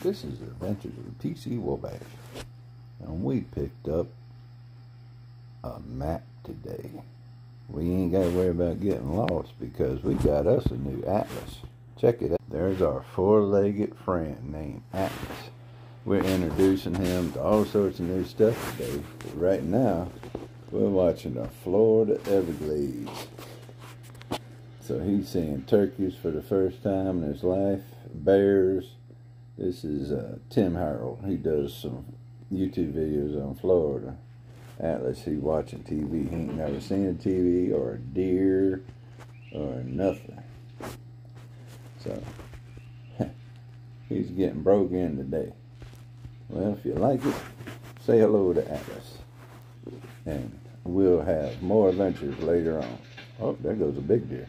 This is Adventures of the PC Wabash. And we picked up a map today. We ain't got to worry about getting lost because we got us a new Atlas. Check it out. There's our four-legged friend named Atlas. We're introducing him to all sorts of new stuff today. But right now, we're watching the Florida Everglades. So he's seeing turkeys for the first time in his life, bears. This is uh, Tim Harold. He does some YouTube videos on Florida. Atlas, he's watching TV. He ain't never seen a TV or a deer or nothing. So, he's getting broke in today. Well, if you like it, say hello to Atlas. And we'll have more adventures later on. Oh, there goes a big deer.